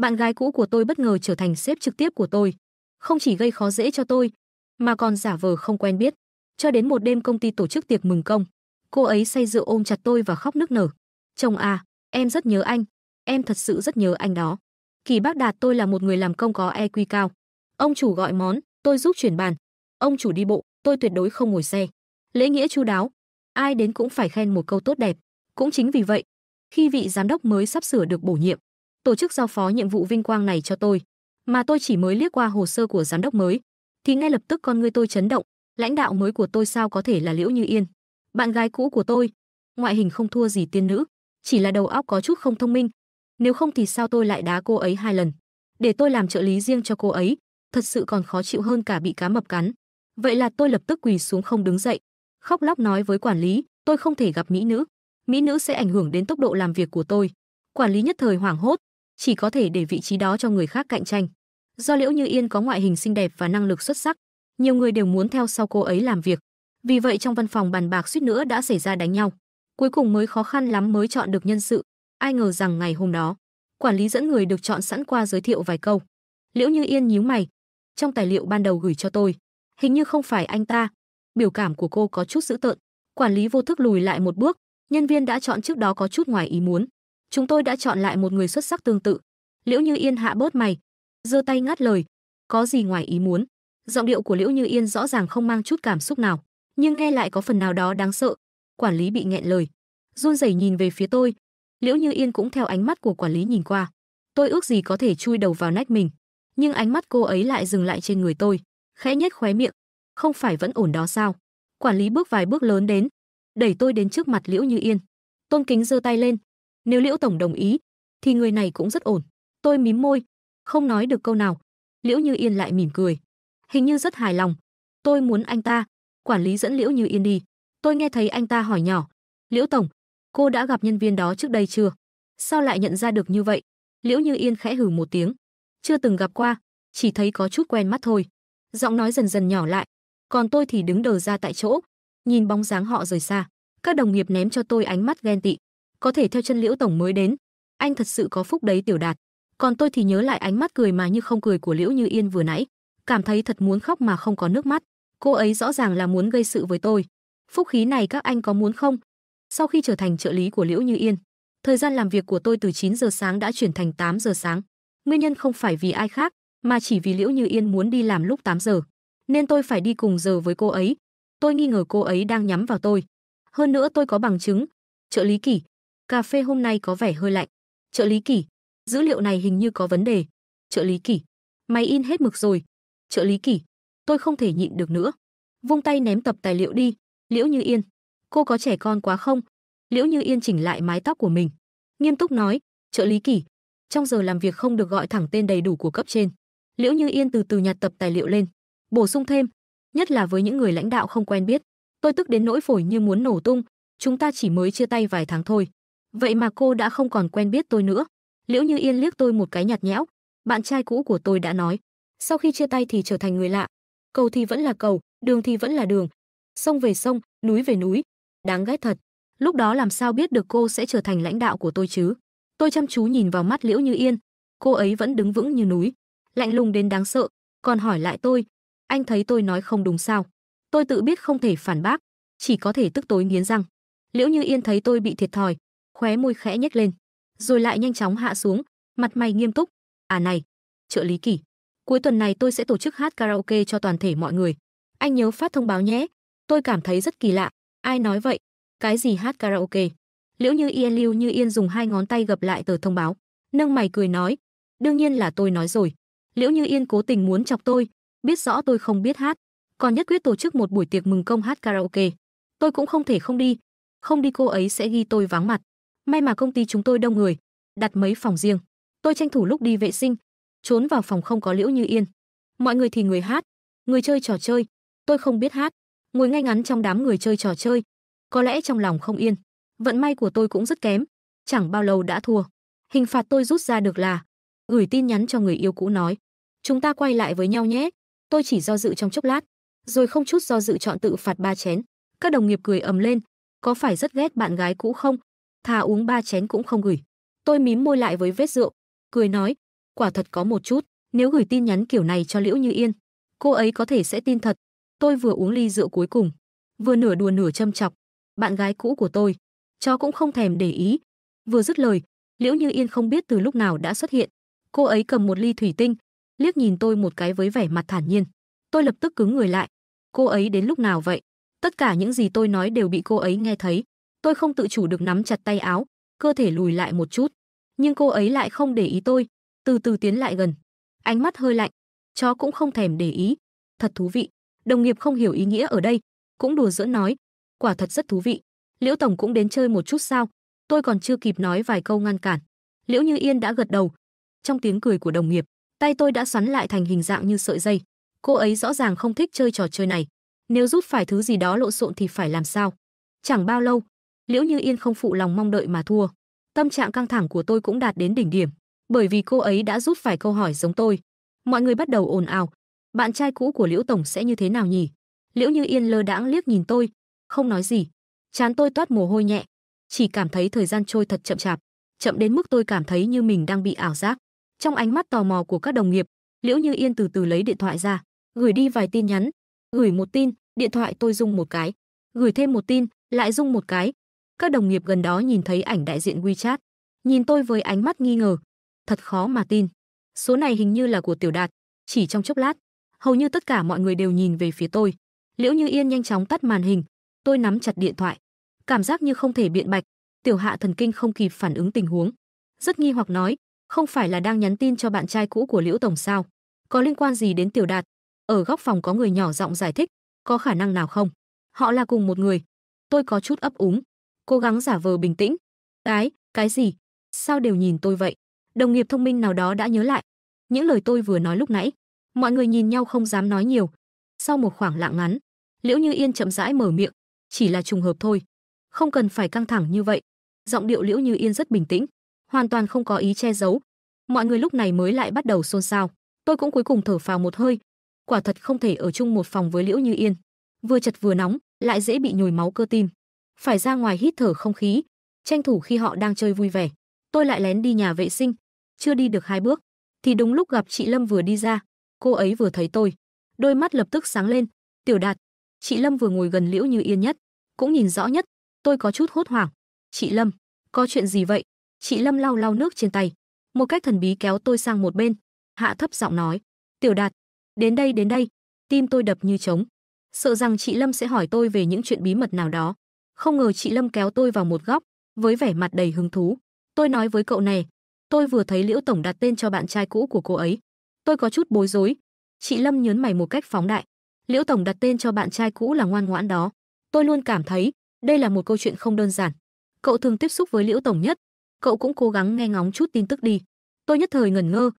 Bạn gái cũ của tôi bất ngờ trở thành sếp trực tiếp của tôi, không chỉ gây khó dễ cho tôi, mà còn giả vờ không quen biết. Cho đến một đêm công ty tổ chức tiệc mừng công, cô ấy say rượu ôm chặt tôi và khóc nức nở. Chồng à, em rất nhớ anh, em thật sự rất nhớ anh đó. Kỳ bác đạt tôi là một người làm công có EQ cao. Ông chủ gọi món, tôi giúp chuyển bàn. Ông chủ đi bộ, tôi tuyệt đối không ngồi xe. Lễ nghĩa chu đáo, ai đến cũng phải khen một câu tốt đẹp. Cũng chính vì vậy, khi vị giám đốc mới sắp sửa được bổ nhiệm, tổ chức giao phó nhiệm vụ vinh quang này cho tôi, mà tôi chỉ mới liếc qua hồ sơ của giám đốc mới, thì ngay lập tức con ngươi tôi chấn động, lãnh đạo mới của tôi sao có thể là Liễu Như Yên, bạn gái cũ của tôi, ngoại hình không thua gì tiên nữ, chỉ là đầu óc có chút không thông minh, nếu không thì sao tôi lại đá cô ấy hai lần, để tôi làm trợ lý riêng cho cô ấy, thật sự còn khó chịu hơn cả bị cá mập cắn. Vậy là tôi lập tức quỳ xuống không đứng dậy, khóc lóc nói với quản lý, tôi không thể gặp mỹ nữ, mỹ nữ sẽ ảnh hưởng đến tốc độ làm việc của tôi. Quản lý nhất thời hoảng hốt, chỉ có thể để vị trí đó cho người khác cạnh tranh. Do Liễu Như Yên có ngoại hình xinh đẹp và năng lực xuất sắc, nhiều người đều muốn theo sau cô ấy làm việc. Vì vậy trong văn phòng bàn bạc suýt nữa đã xảy ra đánh nhau. Cuối cùng mới khó khăn lắm mới chọn được nhân sự. Ai ngờ rằng ngày hôm đó, quản lý dẫn người được chọn sẵn qua giới thiệu vài câu. Liễu Như Yên nhíu mày. Trong tài liệu ban đầu gửi cho tôi, hình như không phải anh ta. Biểu cảm của cô có chút dữ tợn. Quản lý vô thức lùi lại một bước, nhân viên đã chọn trước đó có chút ngoài ý muốn. Chúng tôi đã chọn lại một người xuất sắc tương tự. Liễu Như Yên hạ bớt mày, giơ tay ngắt lời, có gì ngoài ý muốn. Giọng điệu của Liễu Như Yên rõ ràng không mang chút cảm xúc nào, nhưng nghe lại có phần nào đó đáng sợ. Quản lý bị nghẹn lời, run rẩy nhìn về phía tôi. Liễu Như Yên cũng theo ánh mắt của quản lý nhìn qua. Tôi ước gì có thể chui đầu vào nách mình, nhưng ánh mắt cô ấy lại dừng lại trên người tôi, khẽ nhếch khóe miệng. Không phải vẫn ổn đó sao? Quản lý bước vài bước lớn đến, đẩy tôi đến trước mặt Liễu Như Yên. Tôn Kính giơ tay lên, nếu Liễu tổng đồng ý, thì người này cũng rất ổn. Tôi mím môi, không nói được câu nào. Liễu Như Yên lại mỉm cười, hình như rất hài lòng. Tôi muốn anh ta. Quản lý dẫn Liễu Như Yên đi. Tôi nghe thấy anh ta hỏi nhỏ, Liễu tổng, cô đã gặp nhân viên đó trước đây chưa? Sao lại nhận ra được như vậy? Liễu Như Yên khẽ hừ một tiếng, chưa từng gặp qua, chỉ thấy có chút quen mắt thôi. Giọng nói dần dần nhỏ lại, còn tôi thì đứng đờ ra tại chỗ, nhìn bóng dáng họ rời xa. Các đồng nghiệp ném cho tôi ánh mắt ghen tị. Có thể theo chân Liễu tổng mới đến, anh thật sự có phúc đấy tiểu đạt. Còn tôi thì nhớ lại ánh mắt cười mà như không cười của Liễu Như Yên vừa nãy, cảm thấy thật muốn khóc mà không có nước mắt. Cô ấy rõ ràng là muốn gây sự với tôi. Phúc khí này các anh có muốn không? Sau khi trở thành trợ lý của Liễu Như Yên, thời gian làm việc của tôi từ 9 giờ sáng đã chuyển thành 8 giờ sáng. Nguyên nhân không phải vì ai khác, mà chỉ vì Liễu Như Yên muốn đi làm lúc 8 giờ, nên tôi phải đi cùng giờ với cô ấy. Tôi nghi ngờ cô ấy đang nhắm vào tôi. Hơn nữa tôi có bằng chứng. Trợ lý Kỷ, cà phê hôm nay có vẻ hơi lạnh. Trợ lý Kỷ, dữ liệu này hình như có vấn đề. Trợ lý Kỷ, máy in hết mực rồi. Trợ lý Kỷ, tôi không thể nhịn được nữa. Vung tay ném tập tài liệu đi. Liễu Như Yên, cô có trẻ con quá không? Liễu Như Yên chỉnh lại mái tóc của mình, nghiêm túc nói, trợ lý Kỷ, trong giờ làm việc không được gọi thẳng tên đầy đủ của cấp trên. Liễu Như Yên từ từ nhặt tập tài liệu lên, bổ sung thêm, nhất là với những người lãnh đạo không quen biết, tôi tức đến nỗi phổi như muốn nổ tung, chúng ta chỉ mới chia tay vài tháng thôi. Vậy mà cô đã không còn quen biết tôi nữa. Liễu Như Yên liếc tôi một cái nhạt nhẽo, bạn trai cũ của tôi đã nói, sau khi chia tay thì trở thành người lạ. Cầu thì vẫn là cầu, đường thì vẫn là đường, sông về sông, núi về núi. Đáng ghét thật. Lúc đó làm sao biết được cô sẽ trở thành lãnh đạo của tôi chứ? Tôi chăm chú nhìn vào mắt Liễu Như Yên, cô ấy vẫn đứng vững như núi, lạnh lùng đến đáng sợ, còn hỏi lại tôi, anh thấy tôi nói không đúng sao? Tôi tự biết không thể phản bác, chỉ có thể tức tối nghiến răng. Liễu Như Yên thấy tôi bị thiệt thòi, khóe môi khẽ nhếch lên, rồi lại nhanh chóng hạ xuống, mặt mày nghiêm túc. À này, trợ lý Kỷ, cuối tuần này tôi sẽ tổ chức hát karaoke cho toàn thể mọi người. Anh nhớ phát thông báo nhé. Tôi cảm thấy rất kỳ lạ. Ai nói vậy? Cái gì hát karaoke? Liễu Như Yên Lưu Như Yên dùng hai ngón tay gập lại tờ thông báo, nâng mày cười nói, đương nhiên là tôi nói rồi. Liễu Như Yên cố tình muốn chọc tôi, biết rõ tôi không biết hát, còn nhất quyết tổ chức một buổi tiệc mừng công hát karaoke. Tôi cũng không thể không đi, không đi cô ấy sẽ ghi tôi vắng mặt. May mà công ty chúng tôi đông người, đặt mấy phòng riêng. Tôi tranh thủ lúc đi vệ sinh, trốn vào phòng không có Liễu Như Yên. Mọi người thì người hát, người chơi trò chơi, tôi không biết hát, ngồi ngay ngắn trong đám người chơi trò chơi, có lẽ trong lòng không yên. Vận may của tôi cũng rất kém, chẳng bao lâu đã thua. Hình phạt tôi rút ra được là gửi tin nhắn cho người yêu cũ nói, chúng ta quay lại với nhau nhé. Tôi chỉ do dự trong chốc lát, rồi không chút do dự chọn tự phạt ba chén. Các đồng nghiệp cười ầm lên, có phải rất ghét bạn gái cũ không? Thà uống ba chén cũng không gửi. Tôi mím môi lại với vết rượu, cười nói, Quả thật có một chút, nếu gửi tin nhắn kiểu này cho Liễu Như Yên, cô ấy có thể sẽ tin thật. Tôi vừa uống ly rượu cuối cùng, vừa nửa đùa nửa châm chọc, bạn gái cũ của tôi, cho cũng không thèm để ý. Vừa dứt lời, Liễu Như Yên không biết từ lúc nào đã xuất hiện. Cô ấy cầm một ly thủy tinh, liếc nhìn tôi một cái với vẻ mặt thản nhiên. Tôi lập tức cứng người lại. Cô ấy đến lúc nào vậy? Tất cả những gì tôi nói đều bị cô ấy nghe thấy. Tôi không tự chủ được nắm chặt tay áo, cơ thể lùi lại một chút. Nhưng cô ấy lại không để ý tôi, từ từ tiến lại gần. Ánh mắt hơi lạnh, chó cũng không thèm để ý. Thật thú vị. Đồng nghiệp không hiểu ý nghĩa ở đây, cũng đùa giỡn nói, quả thật rất thú vị. Liễu tổng cũng đến chơi một chút sao? Tôi còn chưa kịp nói vài câu ngăn cản. Liễu Như Yên đã gật đầu. Trong tiếng cười của đồng nghiệp, tay tôi đã xoắn lại thành hình dạng như sợi dây. Cô ấy rõ ràng không thích chơi trò chơi này. Nếu rút phải thứ gì đó lộn xộn thì phải làm sao? Chẳng bao lâu, Liễu Như Yên không phụ lòng mong đợi mà thua. Tâm trạng căng thẳng của tôi cũng đạt đến đỉnh điểm, bởi vì cô ấy đã rút phải câu hỏi giống tôi. Mọi người bắt đầu ồn ào, bạn trai cũ của Liễu tổng sẽ như thế nào nhỉ? Liễu Như Yên lơ đãng liếc nhìn tôi, không nói gì. Chán tôi toát mồ hôi nhẹ, chỉ cảm thấy thời gian trôi thật chậm chạp, chậm đến mức tôi cảm thấy như mình đang bị ảo giác. Trong ánh mắt tò mò của các đồng nghiệp, Liễu Như Yên từ từ lấy điện thoại ra, gửi đi vài tin nhắn, gửi một tin, điện thoại tôi rung một cái, gửi thêm một tin, lại rung một cái. Các đồng nghiệp gần đó nhìn thấy ảnh đại diện WeChat, nhìn tôi với ánh mắt nghi ngờ, thật khó mà tin. Số này hình như là của Tiểu Đạt, chỉ trong chốc lát, hầu như tất cả mọi người đều nhìn về phía tôi. Liễu Như Yên nhanh chóng tắt màn hình, tôi nắm chặt điện thoại, cảm giác như không thể biện bạch, Tiểu Hạ thần kinh không kịp phản ứng tình huống, rất nghi hoặc nói, không phải là đang nhắn tin cho bạn trai cũ của Liễu tổng sao? Có liên quan gì đến Tiểu Đạt? Ở góc phòng có người nhỏ giọng giải thích, có khả năng nào không? Họ là cùng một người. Tôi có chút ấp úng, cố gắng giả vờ bình tĩnh. Cái, cái gì? Sao đều nhìn tôi vậy? Đồng nghiệp thông minh nào đó đã nhớ lại những lời tôi vừa nói lúc nãy. Mọi người nhìn nhau không dám nói nhiều. Sau một khoảng lặng ngắn, Liễu Như Yên chậm rãi mở miệng, chỉ là trùng hợp thôi, không cần phải căng thẳng như vậy. Giọng điệu Liễu Như Yên rất bình tĩnh, hoàn toàn không có ý che giấu. Mọi người lúc này mới lại bắt đầu xôn xao. Tôi cũng cuối cùng thở phào một hơi. Quả thật không thể ở chung một phòng với Liễu Như Yên, vừa chật vừa nóng, lại dễ bị nhồi máu cơ tim. Phải ra ngoài hít thở không khí, tranh thủ khi họ đang chơi vui vẻ. Tôi lại lén đi nhà vệ sinh, chưa đi được hai bước, thì đúng lúc gặp chị Lâm vừa đi ra, cô ấy vừa thấy tôi, đôi mắt lập tức sáng lên, "Tiểu Đạt." Chị Lâm vừa ngồi gần Liễu Như Yên nhất, cũng nhìn rõ nhất, tôi có chút hốt hoảng. "Chị Lâm, có chuyện gì vậy?" Chị Lâm lau lau nước trên tay, một cách thần bí kéo tôi sang một bên, hạ thấp giọng nói, "Tiểu Đạt, đến đây đến đây." Tim tôi đập như trống, sợ rằng chị Lâm sẽ hỏi tôi về những chuyện bí mật nào đó. Không ngờ chị Lâm kéo tôi vào một góc, với vẻ mặt đầy hứng thú. Tôi nói với cậu này, tôi vừa thấy Liễu tổng đặt tên cho bạn trai cũ của cô ấy. Tôi có chút bối rối. Chị Lâm nhớn mày một cách phóng đại. Liễu tổng đặt tên cho bạn trai cũ là ngoan ngoãn đó. Tôi luôn cảm thấy đây là một câu chuyện không đơn giản. Cậu thường tiếp xúc với Liễu tổng nhất, cậu cũng cố gắng nghe ngóng chút tin tức đi. Tôi nhất thời ngẩn ngơ.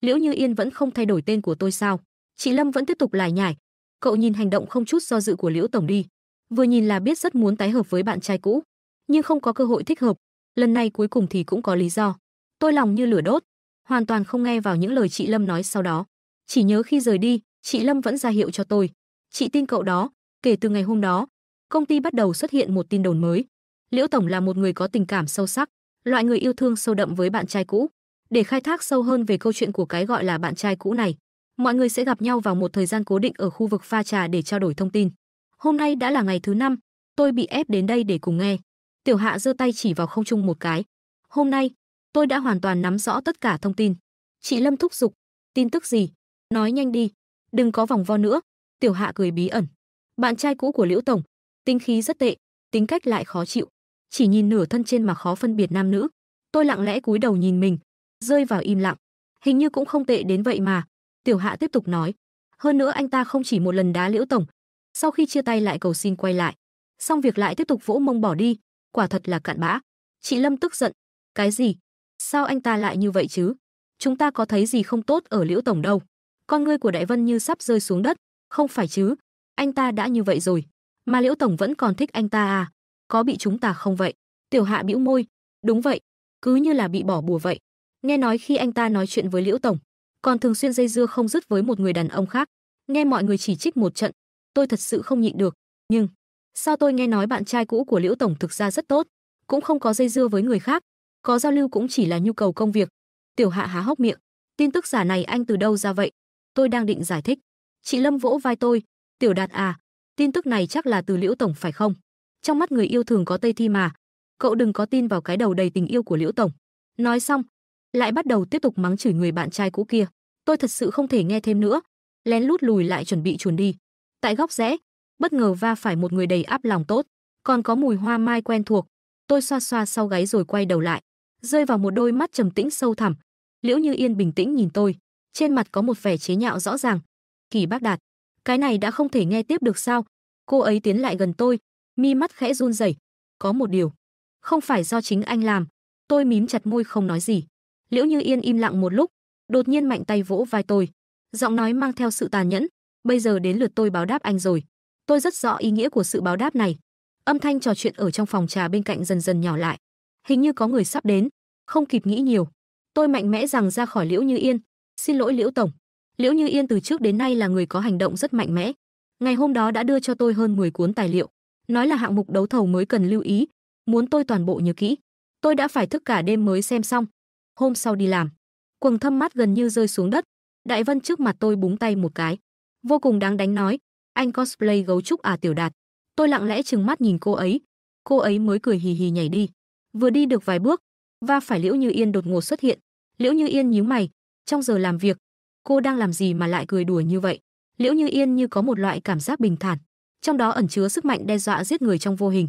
Liễu Như Yên vẫn không thay đổi tên của tôi sao? Chị Lâm vẫn tiếp tục lải nhải. Cậu nhìn hành động không chút do dự của Liễu tổng đi, vừa nhìn là biết rất muốn tái hợp với bạn trai cũ, nhưng không có cơ hội thích hợp. Lần này cuối cùng thì cũng có lý do. Tôi lòng như lửa đốt, hoàn toàn không nghe vào những lời chị Lâm nói sau đó. Chỉ nhớ khi rời đi, chị Lâm vẫn ra hiệu cho tôi. Chị tin cậu đó, kể từ ngày hôm đó, công ty bắt đầu xuất hiện một tin đồn mới. Liễu tổng là một người có tình cảm sâu sắc, loại người yêu thương sâu đậm với bạn trai cũ. Để khai thác sâu hơn về câu chuyện của cái gọi là bạn trai cũ này, mọi người sẽ gặp nhau vào một thời gian cố định ở khu vực pha trà để trao đổi thông tin. Hôm nay đã là ngày thứ năm, tôi bị ép đến đây để cùng nghe. Tiểu Hạ giơ tay chỉ vào không trung một cái. Hôm nay, tôi đã hoàn toàn nắm rõ tất cả thông tin. Chị Lâm thúc giục, tin tức gì? Nói nhanh đi, đừng có vòng vo nữa. Tiểu Hạ cười bí ẩn. Bạn trai cũ của Liễu tổng, tính khí rất tệ, tính cách lại khó chịu, chỉ nhìn nửa thân trên mà khó phân biệt nam nữ. Tôi lặng lẽ cúi đầu nhìn mình, rơi vào im lặng. Hình như cũng không tệ đến vậy mà. Tiểu Hạ tiếp tục nói, hơn nữa anh ta không chỉ một lần đá Liễu tổng, sau khi chia tay lại cầu xin quay lại, xong việc lại tiếp tục vỗ mông bỏ đi, quả thật là cặn bã. Chị Lâm tức giận, cái gì? Sao anh ta lại như vậy chứ? Chúng ta có thấy gì không tốt ở Liễu tổng đâu. Con ngươi của Đại Vân như sắp rơi xuống đất, không phải chứ? Anh ta đã như vậy rồi, mà Liễu tổng vẫn còn thích anh ta à? Có bị chúng ta không vậy? Tiểu Hạ bĩu môi, đúng vậy, cứ như là bị bỏ bùa vậy. Nghe nói khi anh ta nói chuyện với Liễu tổng, còn thường xuyên dây dưa không dứt với một người đàn ông khác. Nghe mọi người chỉ trích một trận, tôi thật sự không nhịn được, nhưng sao tôi nghe nói bạn trai cũ của Liễu tổng thực ra rất tốt, cũng không có dây dưa với người khác, có giao lưu cũng chỉ là nhu cầu công việc. Tiểu Hạ há hốc miệng, tin tức giả này anh từ đâu ra vậy? Tôi đang định giải thích. Chị lâm vỗ vai tôi. Tiểu đạt à tin tức này chắc là từ liễu tổng phải không? Trong mắt người yêu thường có tây thi mà. Cậu đừng có tin vào cái đầu đầy tình yêu của liễu tổng. Nói xong lại bắt đầu tiếp tục mắng chửi người bạn trai cũ kia. Tôi thật sự không thể nghe thêm nữa. Lén lút lùi lại chuẩn bị chuồn đi tại góc rẽ, bất ngờ va phải một người đầy áp lòng tốt, còn có mùi hoa mai quen thuộc. Tôi xoa xoa sau gáy rồi quay đầu lại, rơi vào một đôi mắt trầm tĩnh sâu thẳm. Liễu như yên bình tĩnh nhìn tôi, trên mặt có một vẻ chế nhạo rõ ràng. Kỳ bác đạt, cái này đã không thể nghe tiếp được sao? Cô ấy tiến lại gần tôi, mi mắt khẽ run rẩy. Có một điều, không phải do chính anh làm. Tôi mím chặt môi không nói gì. Liễu như yên im lặng một lúc, đột nhiên mạnh tay vỗ vai tôi. Giọng nói mang theo sự tàn nhẫn bây giờ đến lượt tôi báo đáp anh rồi. Tôi rất rõ ý nghĩa của sự báo đáp này. Âm thanh trò chuyện ở trong phòng trà bên cạnh dần dần nhỏ lại. Hình như có người sắp đến. Không kịp nghĩ nhiều. Tôi mạnh mẽ rằng ra khỏi liễu như yên. Xin lỗi liễu tổng. Liễu như yên từ trước đến nay là người có hành động rất mạnh mẽ. Ngày hôm đó đã đưa cho tôi hơn 10 cuốn tài liệu. Nói là hạng mục đấu thầu mới cần lưu ý. Muốn tôi toàn bộ nhớ kỹ. Tôi đã phải thức cả đêm mới xem xong. Hôm sau đi làm. Quầng thâm mắt gần như rơi xuống đất. Đại vân trước mặt tôi búng tay một cái vô cùng đáng đánh nói. Anh cosplay gấu trúc à tiểu đạt. Tôi lặng lẽ trừng mắt nhìn cô ấy. Cô ấy mới cười hì hì nhảy đi. Vừa đi được vài bước, va phải liễu như yên đột ngột xuất hiện. Liễu như yên nhíu mày. Trong giờ làm việc, cô đang làm gì mà lại cười đùa như vậy? Liễu như yên như có một loại cảm giác bình thản. Trong đó ẩn chứa sức mạnh đe dọa giết người trong vô hình.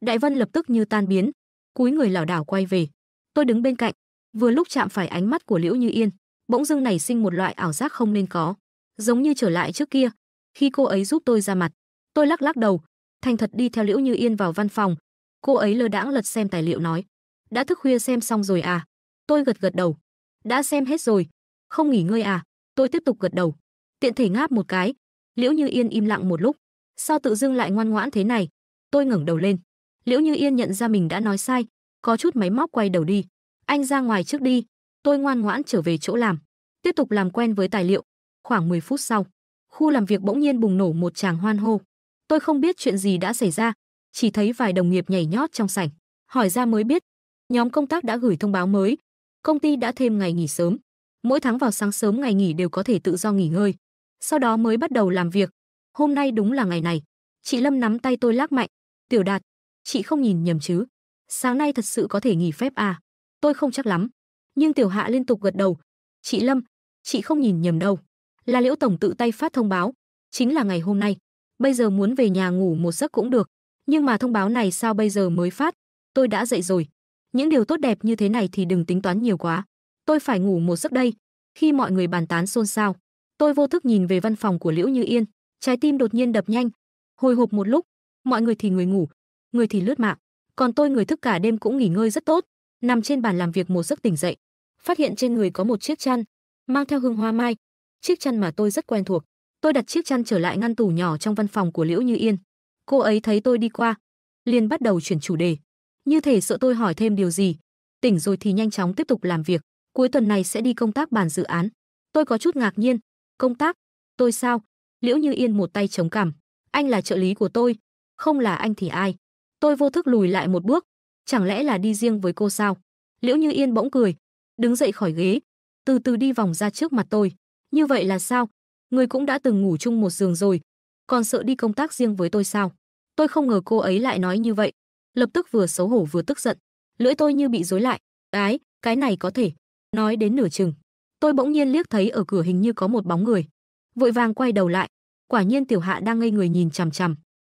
Đại vân lập tức như tan biến. Cúi người lảo đảo quay về. Tôi đứng bên cạnh. Vừa lúc chạm phải ánh mắt của liễu như yên, bỗng dưng nảy sinh một loại ảo giác không nên có giống như trở lại trước kia. Khi cô ấy giúp tôi ra mặt, tôi lắc lắc đầu, thành thật đi theo liễu như yên vào văn phòng. Cô ấy lơ đãng lật xem tài liệu nói, đã thức khuya xem xong rồi à? Tôi gật gật đầu, đã xem hết rồi, không nghỉ ngơi à? Tôi tiếp tục gật đầu, tiện thể ngáp một cái. Liễu như yên im lặng một lúc, sao tự dưng lại ngoan ngoãn thế này? Tôi ngẩng đầu lên, liễu như yên nhận ra mình đã nói sai, có chút máy móc quay đầu đi, anh ra ngoài trước đi, tôi ngoan ngoãn trở về chỗ làm, tiếp tục làm quen với tài liệu khoảng 10 phút sau, khu làm việc bỗng nhiên bùng nổ một tràng hoan hô. Tôi không biết chuyện gì đã xảy ra, chỉ thấy vài đồng nghiệp nhảy nhót trong sảnh, hỏi ra mới biết. Nhóm công tác đã gửi thông báo mới, công ty đã thêm ngày nghỉ sớm. Mỗi tháng vào sáng sớm ngày nghỉ đều có thể tự do nghỉ ngơi. Sau đó mới bắt đầu làm việc. Hôm nay đúng là ngày này. Chị lâm nắm tay tôi lắc mạnh. Tiểu đạt, chị không nhìn nhầm chứ? Sáng nay thật sự có thể nghỉ phép à? Tôi không chắc lắm. Nhưng tiểu hạ liên tục gật đầu. Chị lâm, chị không nhìn nhầm đâu là liễu tổng tự tay phát thông báo, chính là ngày hôm nay. Bây giờ muốn về nhà ngủ một giấc cũng được, nhưng mà thông báo này sao bây giờ mới phát? Tôi đã dậy rồi. Những điều tốt đẹp như thế này thì đừng tính toán nhiều quá. Tôi phải ngủ một giấc đây. Khi mọi người bàn tán xôn xao, tôi vô thức nhìn về văn phòng của liễu như yên. Trái tim đột nhiên đập nhanh. Hồi hộp một lúc, mọi người thì người ngủ, người thì lướt mạng. Còn tôi người thức cả đêm cũng nghỉ ngơi rất tốt. Nằm trên bàn làm việc một giấc tỉnh dậy, phát hiện trên người có một chiếc chăn, mang theo hương hoa mai chiếc chăn mà tôi rất quen thuộc. Tôi đặt chiếc chăn trở lại ngăn tủ nhỏ trong văn phòng của liễu như yên. Cô ấy thấy tôi đi qua, liền bắt đầu chuyển chủ đề. Như thể sợ tôi hỏi thêm điều gì. Tỉnh rồi thì nhanh chóng tiếp tục làm việc. Cuối tuần này sẽ đi công tác bàn dự án. Tôi có chút ngạc nhiên. Công tác? Tôi sao? Liễu như yên một tay chống cằm. Anh là trợ lý của tôi, không là anh thì ai? Tôi vô thức lùi lại một bước. Chẳng lẽ là đi riêng với cô sao? Liễu như yên bỗng cười. Đứng dậy khỏi ghế. Từ từ đi vòng ra trước mặt tôi như vậy là sao? Người cũng đã từng ngủ chung một giường rồi, còn sợ đi công tác riêng với tôi sao? Tôi không ngờ cô ấy lại nói như vậy. Lập tức vừa xấu hổ vừa tức giận. Lưỡi tôi như bị rối lại. Cái cái này có thể. Nói đến nửa chừng. Tôi bỗng nhiên liếc thấy ở cửa hình như có một bóng người. Vội vàng quay đầu lại. Quả nhiên tiểu hạ đang ngây người nhìn chằm chằm.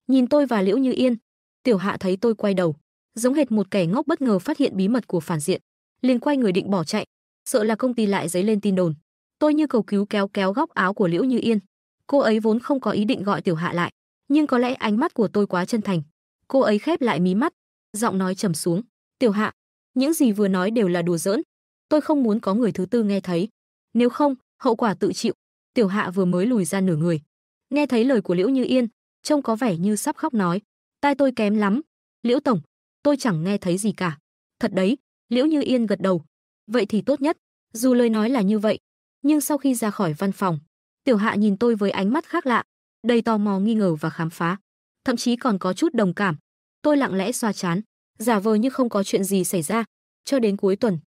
Nhìn tôi và liễu như yên. Tiểu hạ thấy tôi quay đầu. Giống hệt một kẻ ngốc bất ngờ phát hiện bí mật của phản diện. Liền quay người định bỏ chạy. Sợ là công ty lại dấy lên tin đồn tôi như cầu cứu kéo kéo góc áo của liễu như yên. Cô ấy vốn không có ý định gọi tiểu hạ lại, nhưng có lẽ ánh mắt của tôi quá chân thành. Cô ấy khép lại mí mắt, giọng nói trầm xuống. Tiểu hạ, những gì vừa nói đều là đùa giỡn. Tôi không muốn có người thứ tư nghe thấy. Nếu không, hậu quả tự chịu. Tiểu hạ vừa mới lùi ra nửa người. Nghe thấy lời của liễu như yên, trông có vẻ như sắp khóc nói. Tai tôi kém lắm. Liễu tổng, tôi chẳng nghe thấy gì cả. Thật đấy, liễu như yên gật đầu. Vậy thì tốt nhất, dù lời nói là như vậy nhưng sau khi ra khỏi văn phòng tiểu hạ nhìn tôi với ánh mắt khác lạ đầy tò mò nghi ngờ và khám phá thậm chí còn có chút đồng cảm tôi lặng lẽ xoa chán giả vờ như không có chuyện gì xảy ra cho đến cuối tuần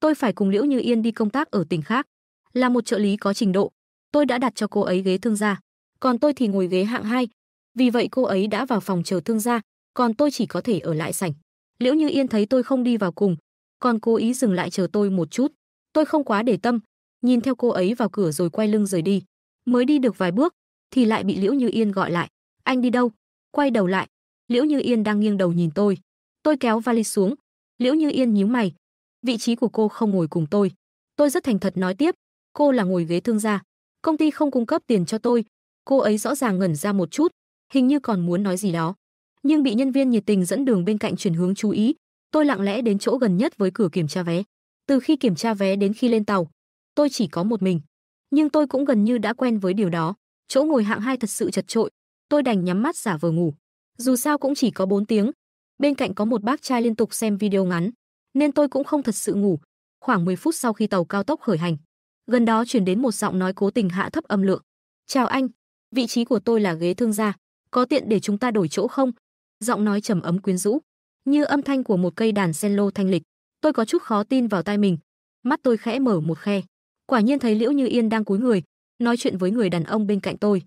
tôi phải cùng liễu như yên đi công tác ở tỉnh khác là một trợ lý có trình độ. Tôi đã đặt cho cô ấy ghế thương gia, còn tôi thì ngồi ghế hạng 2. Vì vậy cô ấy đã vào phòng chờ thương gia, còn tôi chỉ có thể ở lại sảnh. Liễu Như Yên thấy tôi không đi vào cùng, còn cố ý dừng lại chờ tôi một chút. Tôi không quá để tâm, nhìn theo cô ấy vào cửa rồi quay lưng rời đi. Mới đi được vài bước thì lại bị Liễu Như Yên gọi lại. "Anh đi đâu?" Quay đầu lại, Liễu Như Yên đang nghiêng đầu nhìn tôi. Tôi kéo vali xuống. Liễu Như Yên nhíu mày. Vị trí của cô không ngồi cùng tôi. Tôi rất thành thật nói tiếp, cô là ngồi ghế thương gia, công ty không cung cấp tiền cho tôi. Cô ấy rõ ràng ngẩn ra một chút, hình như còn muốn nói gì đó, nhưng bị nhân viên nhiệt tình dẫn đường bên cạnh chuyển hướng chú ý. Tôi lặng lẽ đến chỗ gần nhất với cửa kiểm tra vé. Từ khi kiểm tra vé đến khi lên tàu, tôi chỉ có một mình, nhưng tôi cũng gần như đã quen với điều đó. Chỗ ngồi hạng hai thật sự chật trội, tôi đành nhắm mắt giả vờ ngủ. Dù sao cũng chỉ có 4 tiếng, bên cạnh có một bác trai liên tục xem video ngắn, nên tôi cũng không thật sự ngủ. Khoảng 10 phút sau khi tàu cao tốc khởi hành, gần đó truyền đến một giọng nói cố tình hạ thấp âm lượng. "Chào anh, vị trí của tôi là ghế thương gia, có tiện để chúng ta đổi chỗ không?" Giọng nói trầm ấm quyến rũ, như âm thanh của một cây đàn cello thanh lịch. Tôi có chút khó tin vào tai mình. Mắt tôi khẽ mở một khe, quả nhiên thấy Liễu Như Yên đang cúi người, nói chuyện với người đàn ông bên cạnh tôi.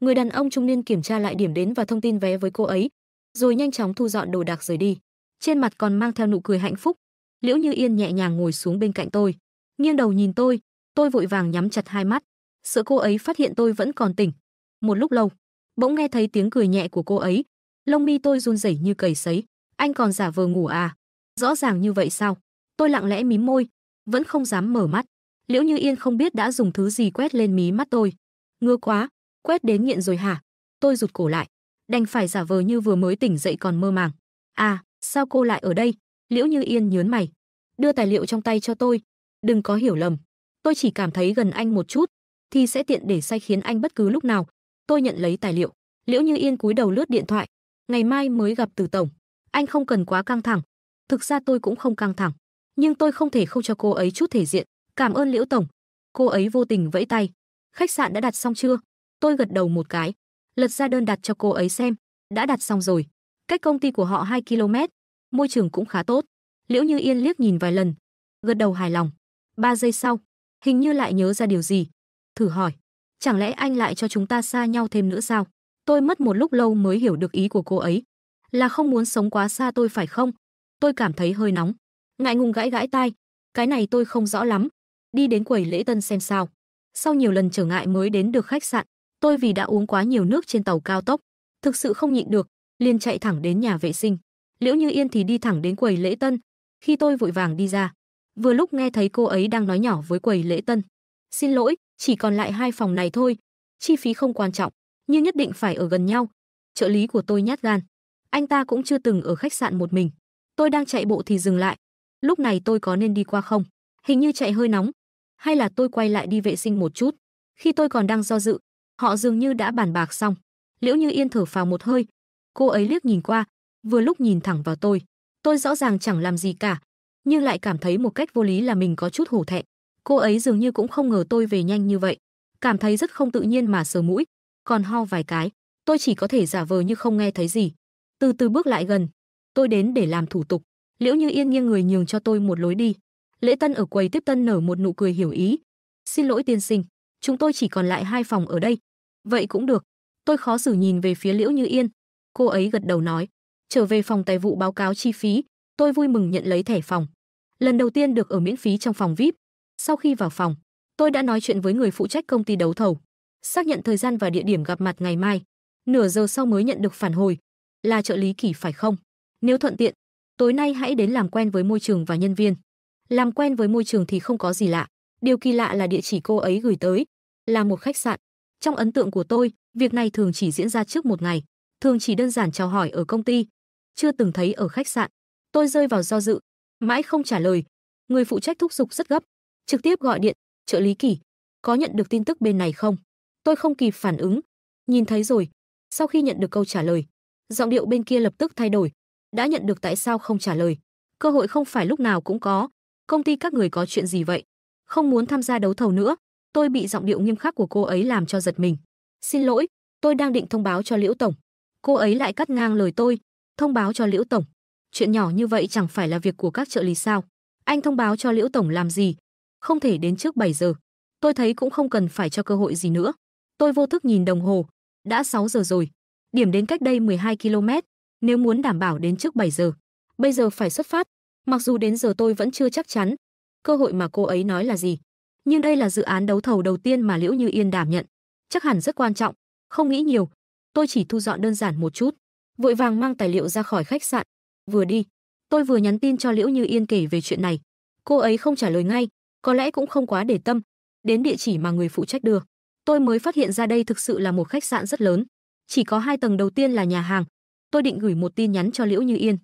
Người đàn ông trung niên kiểm tra lại điểm đến và thông tin vé với cô ấy, rồi nhanh chóng thu dọn đồ đạc rời đi. Trên mặt còn mang theo nụ cười hạnh phúc. Liễu Như Yên nhẹ nhàng ngồi xuống bên cạnh tôi, nghiêng đầu nhìn tôi, tôi vội vàng nhắm chặt hai mắt, sợ cô ấy phát hiện tôi vẫn còn tỉnh. Một lúc lâu, bỗng nghe thấy tiếng cười nhẹ của cô ấy, lông mi tôi run rẩy như cầy sấy. Anh còn giả vờ ngủ à? Rõ ràng như vậy sao? Tôi lặng lẽ mím môi, vẫn không dám mở mắt. Liễu Như Yên không biết đã dùng thứ gì quét lên mí mắt tôi. Ngứa quá, quét đến nghiện rồi hả? Tôi rụt cổ lại, đành phải giả vờ như vừa mới tỉnh dậy còn mơ màng. À, sao cô lại ở đây? Liễu Như Yên nhớn mày, đưa tài liệu trong tay cho tôi. Đừng có hiểu lầm, tôi chỉ cảm thấy gần anh một chút, thì sẽ tiện để sai khiến anh bất cứ lúc nào. Tôi nhận lấy tài liệu. Liễu Như Yên cúi đầu lướt điện thoại. Ngày mai mới gặp Từ tổng, anh không cần quá căng thẳng. Thực ra tôi cũng không căng thẳng, nhưng tôi không thể không cho cô ấy chút thể diện. Cảm ơn Liễu tổng. Cô ấy vô tình vẫy tay. Khách sạn đã đặt xong chưa? Tôi gật đầu một cái, lật ra đơn đặt cho cô ấy xem, đã đặt xong rồi. Cách công ty của họ 2 km, môi trường cũng khá tốt. Liễu Như Yên liếc nhìn vài lần, gật đầu hài lòng. Ba giây sau, hình như lại nhớ ra điều gì, thử hỏi, chẳng lẽ anh lại cho chúng ta xa nhau thêm nữa sao? Tôi mất một lúc lâu mới hiểu được ý của cô ấy, là không muốn sống quá xa tôi phải không? Tôi cảm thấy hơi nóng, ngại ngùng gãi gãi tai, cái này tôi không rõ lắm. Đi đến quầy lễ tân xem sao. Sau nhiều lần trở ngại mới đến được khách sạn, tôi vì đã uống quá nhiều nước trên tàu cao tốc, thực sự không nhịn được, liền chạy thẳng đến nhà vệ sinh. Liễu Như Yên thì đi thẳng đến quầy lễ tân. Khi tôi vội vàng đi ra, vừa lúc nghe thấy cô ấy đang nói nhỏ với quầy lễ tân. "Xin lỗi, chỉ còn lại hai phòng này thôi, chi phí không quan trọng, nhưng nhất định phải ở gần nhau." Trợ lý của tôi nhát gan, anh ta cũng chưa từng ở khách sạn một mình. Tôi đang chạy bộ thì dừng lại. Lúc này tôi có nên đi qua không? Hình như chạy hơi nóng, hay là tôi quay lại đi vệ sinh một chút? Khi tôi còn đang do dự, họ dường như đã bàn bạc xong. Liễu Như Yên thở phào một hơi, cô ấy liếc nhìn qua, vừa lúc nhìn thẳng vào tôi. Tôi rõ ràng chẳng làm gì cả, nhưng lại cảm thấy một cách vô lý là mình có chút hổ thẹn. Cô ấy dường như cũng không ngờ tôi về nhanh như vậy, cảm thấy rất không tự nhiên mà sờ mũi, còn ho vài cái, tôi chỉ có thể giả vờ như không nghe thấy gì. Từ từ bước lại gần, tôi đến để làm thủ tục. Liễu Như Yên nghiêng người nhường cho tôi một lối đi. Lễ Tân ở quầy tiếp tân nở một nụ cười hiểu ý. "Xin lỗi tiên sinh, chúng tôi chỉ còn lại hai phòng ở đây." "Vậy cũng được." Tôi khó xử nhìn về phía Liễu Như Yên. Cô ấy gật đầu nói, "Trở về phòng tài vụ báo cáo chi phí." Tôi vui mừng nhận lấy thẻ phòng. Lần đầu tiên được ở miễn phí trong phòng VIP. Sau khi vào phòng, tôi đã nói chuyện với người phụ trách công ty đấu thầu, xác nhận thời gian và địa điểm gặp mặt ngày mai. Nửa giờ sau mới nhận được phản hồi, là trợ lý kỷ phải không? Nếu thuận tiện, tối nay hãy đến làm quen với môi trường và nhân viên. Làm quen với môi trường thì không có gì lạ, điều kỳ lạ là địa chỉ cô ấy gửi tới là một khách sạn. Trong ấn tượng của tôi, việc này thường chỉ diễn ra trước một ngày, thường chỉ đơn giản chào hỏi ở công ty, chưa từng thấy ở khách sạn. Tôi rơi vào do dự, mãi không trả lời. Người phụ trách thúc giục rất gấp, trực tiếp gọi điện, "Trợ lý Kỳ, có nhận được tin tức bên này không?" Tôi không kịp phản ứng, nhìn thấy rồi. Sau khi nhận được câu trả lời, giọng điệu bên kia lập tức thay đổi. Đã nhận được tại sao không trả lời? Cơ hội không phải lúc nào cũng có. Công ty các người có chuyện gì vậy? Không muốn tham gia đấu thầu nữa. Tôi bị giọng điệu nghiêm khắc của cô ấy làm cho giật mình. Xin lỗi, tôi đang định thông báo cho Liễu tổng. Cô ấy lại cắt ngang lời tôi, thông báo cho Liễu tổng. Chuyện nhỏ như vậy chẳng phải là việc của các trợ lý sao? Anh thông báo cho Liễu tổng làm gì? Không thể đến trước 7 giờ. Tôi thấy cũng không cần phải cho cơ hội gì nữa. Tôi vô thức nhìn đồng hồ, đã 6 giờ rồi. Điểm đến cách đây 12 km, nếu muốn đảm bảo đến trước 7 giờ. Bây giờ phải xuất phát, mặc dù đến giờ tôi vẫn chưa chắc chắn cơ hội mà cô ấy nói là gì. Nhưng đây là dự án đấu thầu đầu tiên mà Liễu Như Yên đảm nhận, chắc hẳn rất quan trọng, không nghĩ nhiều. Tôi chỉ thu dọn đơn giản một chút, vội vàng mang tài liệu ra khỏi khách sạn. Vừa đi, tôi vừa nhắn tin cho Liễu Như Yên kể về chuyện này. Cô ấy không trả lời ngay, có lẽ cũng không quá để tâm. Đến địa chỉ mà người phụ trách đưa, tôi mới phát hiện ra đây thực sự là một khách sạn rất lớn. Chỉ có hai tầng đầu tiên là nhà hàng. Tôi định gửi một tin nhắn cho Liễu Như Yên,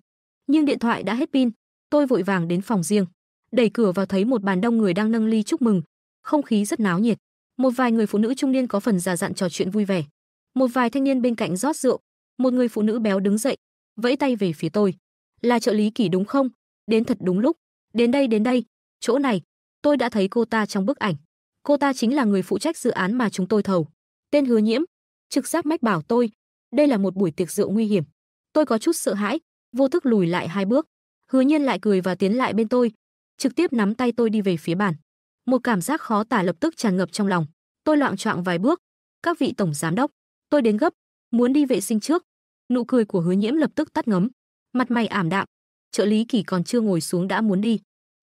nhưng điện thoại đã hết pin. Tôi vội vàng đến phòng riêng, đẩy cửa vào thấy một bàn đông người đang nâng ly chúc mừng, không khí rất náo nhiệt. Một vài người phụ nữ trung niên có phần già dặn trò chuyện vui vẻ. Một vài thanh niên bên cạnh rót rượu, một người phụ nữ béo đứng dậy, vẫy tay về phía tôi. Là trợ lý Kỷ đúng không? Đến thật đúng lúc. Đến đây đến đây, chỗ này, tôi đã thấy cô ta trong bức ảnh. Cô ta chính là người phụ trách dự án mà chúng tôi thầu. Tên Hứa Nhiễm. Trực giác mách bảo tôi, đây là một buổi tiệc rượu nguy hiểm. Tôi có chút sợ hãi, vô thức lùi lại hai bước. Hứa Nhiên lại cười và tiến lại bên tôi, trực tiếp nắm tay tôi đi về phía bàn. Một cảm giác khó tả lập tức tràn ngập trong lòng. Tôi loạn choạng vài bước. Các vị tổng giám đốc, tôi đến gấp, muốn đi vệ sinh trước. Nụ cười của Hứa Nhiễm lập tức tắt ngấm, mặt mày ảm đạm. Trợ lý Kỳ còn chưa ngồi xuống đã muốn đi.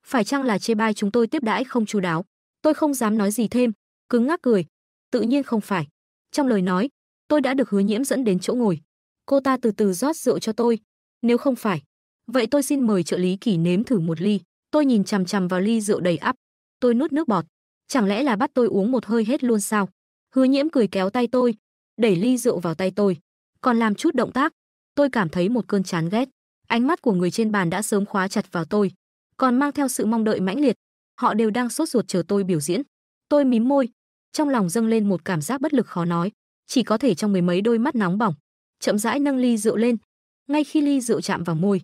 Phải chăng là chê bai chúng tôi tiếp đãi không chu đáo? Tôi không dám nói gì thêm, cứng ngắc cười. Tự nhiên không phải. Trong lời nói, tôi đã được Hứa Nhiễm dẫn đến chỗ ngồi. Cô ta từ từ rót rượu cho tôi. Nếu không phải, vậy tôi xin mời trợ lý Kỳ nếm thử một ly. Tôi nhìn chằm chằm vào ly rượu đầy ắp, tôi nuốt nước bọt. Chẳng lẽ là bắt tôi uống một hơi hết luôn sao? Hứa Nhiễm cười kéo tay tôi, đẩy ly rượu vào tay tôi, còn làm chút động tác. Tôi cảm thấy một cơn chán ghét. Ánh mắt của người trên bàn đã sớm khóa chặt vào tôi, còn mang theo sự mong đợi mãnh liệt. Họ đều đang sốt ruột chờ tôi biểu diễn. Tôi mím môi, trong lòng dâng lên một cảm giác bất lực khó nói, chỉ có thể trong mười mấy đôi mắt nóng bỏng, chậm rãi nâng ly rượu lên. Ngay khi ly rượu chạm vào môi,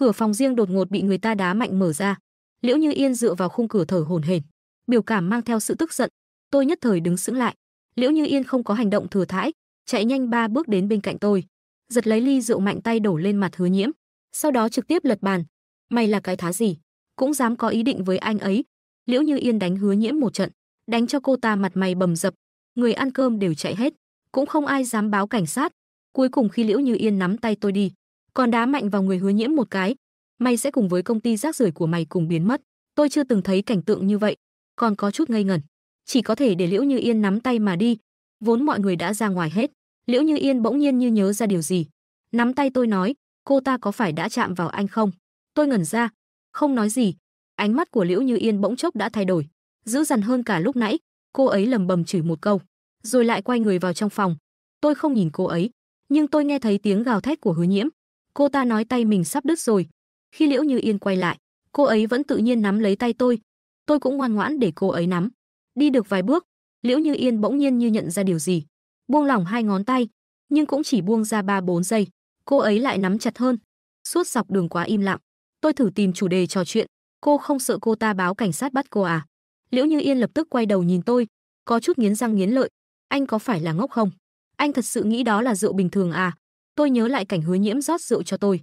cửa phòng riêng đột ngột bị người ta đá mạnh mở ra. Liễu Như Yên dựa vào khung cửa thở hổn hển, biểu cảm mang theo sự tức giận. Tôi nhất thời đứng sững lại. Liễu Như Yên không có hành động thừa thãi, chạy nhanh ba bước đến bên cạnh tôi, giật lấy ly rượu mạnh tay đổ lên mặt Hứa Nhiễm, sau đó trực tiếp lật bàn. Mày là cái thá gì, cũng dám có ý định với anh ấy? Liễu Như Yên đánh Hứa Nhiễm một trận, đánh cho cô ta mặt mày bầm dập, người ăn cơm đều chạy hết, cũng không ai dám báo cảnh sát. Cuối cùng khi Liễu Như Yên nắm tay tôi đi, còn đá mạnh vào người Hứa Nhiễm một cái, mày sẽ cùng với công ty rác rưởi của mày cùng biến mất. Tôi chưa từng thấy cảnh tượng như vậy, còn có chút ngây ngẩn, chỉ có thể để Liễu Như Yên nắm tay mà đi. Vốn mọi người đã ra ngoài hết, Liễu Như Yên bỗng nhiên như nhớ ra điều gì, nắm tay tôi nói, cô ta có phải đã chạm vào anh không? Tôi ngẩn ra, không nói gì. Ánh mắt của Liễu Như Yên bỗng chốc đã thay đổi, dữ dằn hơn cả lúc nãy. Cô ấy lầm bầm chửi một câu, rồi lại quay người vào trong phòng. Tôi không nhìn cô ấy, nhưng tôi nghe thấy tiếng gào thét của Hứa Nhiễm. Cô ta nói tay mình sắp đứt rồi, khi Liễu Như Yên quay lại, cô ấy vẫn tự nhiên nắm lấy tay tôi. Tôi cũng ngoan ngoãn để cô ấy nắm. Đi được vài bước, Liễu Như Yên bỗng nhiên như nhận ra điều gì, buông lỏng hai ngón tay, nhưng cũng chỉ buông ra ba bốn giây, cô ấy lại nắm chặt hơn. Suốt dọc đường quá im lặng, tôi thử tìm chủ đề trò chuyện, cô không sợ cô ta báo cảnh sát bắt cô à? Liễu Như Yên lập tức quay đầu nhìn tôi, có chút nghiến răng nghiến lợi, anh có phải là ngốc không? Anh thật sự nghĩ đó là rượu bình thường à? Tôi nhớ lại cảnh hứa nhiễm rót rượu cho tôi.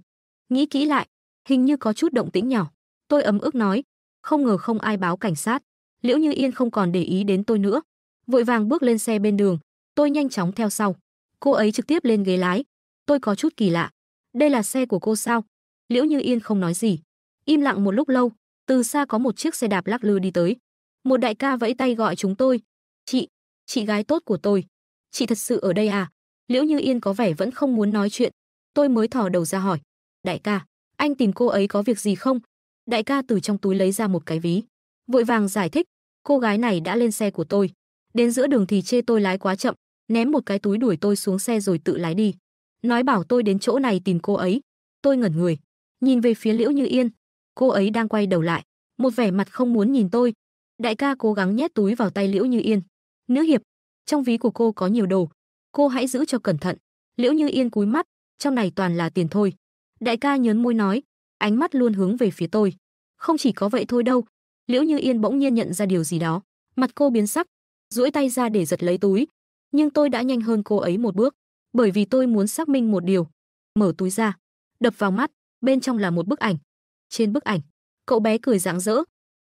Nghĩ kỹ lại, hình như có chút động tĩnh nhỏ. Tôi ấm ức nói, không ngờ không ai báo cảnh sát. Liễu Như Yên không còn để ý đến tôi nữa, vội vàng bước lên xe bên đường, tôi nhanh chóng theo sau. Cô ấy trực tiếp lên ghế lái. Tôi có chút kỳ lạ, đây là xe của cô sao? Liễu Như Yên không nói gì, im lặng một lúc lâu, từ xa có một chiếc xe đạp lắc lư đi tới. Một đại ca vẫy tay gọi chúng tôi, "Chị, chị gái tốt của tôi, chị thật sự ở đây à?" Liễu Như Yên có vẻ vẫn không muốn nói chuyện, tôi mới thò đầu ra hỏi, "Đại ca, anh tìm cô ấy có việc gì không? Đại ca từ trong túi lấy ra một cái ví, vội vàng giải thích, cô gái này đã lên xe của tôi, đến giữa đường thì chê tôi lái quá chậm, ném một cái túi đuổi tôi xuống xe rồi tự lái đi. Nói bảo tôi đến chỗ này tìm cô ấy. Tôi ngẩn người, nhìn về phía Liễu Như Yên, cô ấy đang quay đầu lại, một vẻ mặt không muốn nhìn tôi. Đại ca cố gắng nhét túi vào tay Liễu Như Yên. Nữ hiệp, trong ví của cô có nhiều đồ, cô hãy giữ cho cẩn thận. Liễu Như Yên cúi mắt, trong này toàn là tiền thôi. Đại ca nhớn môi nói, ánh mắt luôn hướng về phía tôi. Không chỉ có vậy thôi đâu. Liễu Như Yên bỗng nhiên nhận ra điều gì đó, mặt cô biến sắc, duỗi tay ra để giật lấy túi, nhưng tôi đã nhanh hơn cô ấy một bước, bởi vì tôi muốn xác minh một điều. Mở túi ra, đập vào mắt, bên trong là một bức ảnh. Trên bức ảnh, cậu bé cười rạng rỡ,